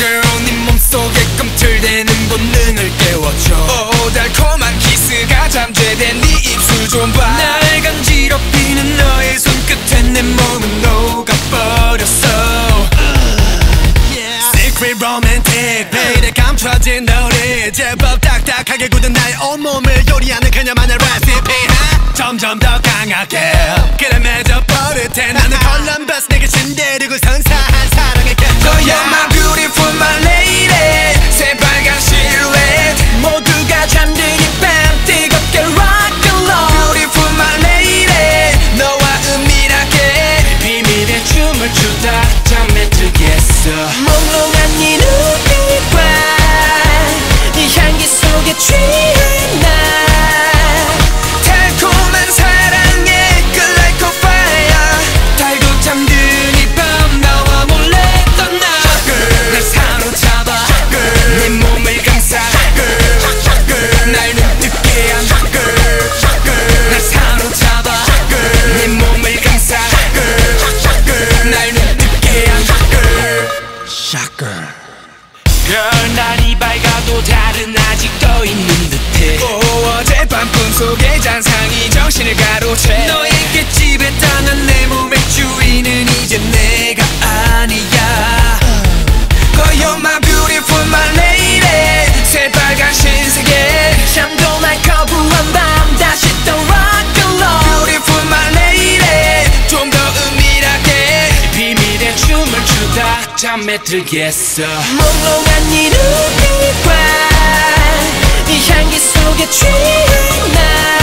Girl 네 몸속에 꿈틀대는 본능을 깨워줘. 오 달콤한 키스가 잠재된 네 입술 좀봐 날 간지럽히는 너의 손끝에 내 몸은 녹아버렸어. Secret romantic 베일에 감춰진 너를 제법 딱딱하게 굳은 나의 온몸을 요리하는 그녀만의 레시피 점점 더 강하게. 그래 맺어 Girl 날이 밝아도 달은 아직도 있는 듯해. 오 어젯밤 꿈속의 잠에 들겠어. 몽롱한 이 눈빛과 이 향기 속에 취한 날.